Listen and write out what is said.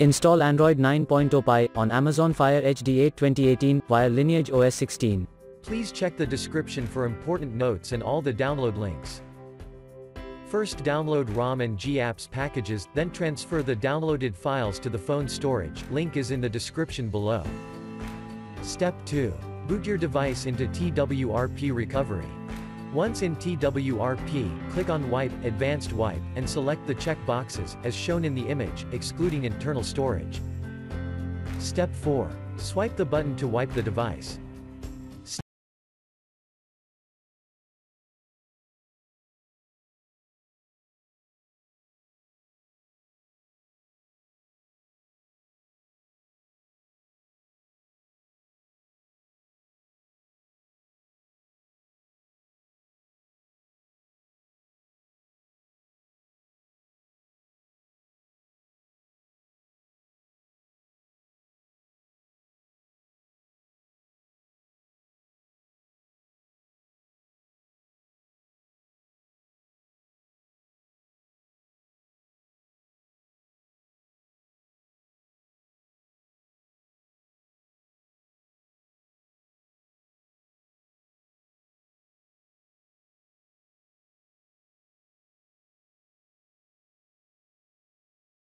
Install Android 9.0 Pie on Amazon Fire HD 8 2018 via Lineage OS 16. Please check the description for important notes and all the download links. First download ROM and GApps packages, then transfer the downloaded files to the phone storage, link is in the description below. Step 2. Boot your device into TWRP recovery. Once in TWRP, click on Wipe, Advanced Wipe, and select the check boxes, as shown in the image, excluding internal storage. Step 4. Swipe the button to wipe the device.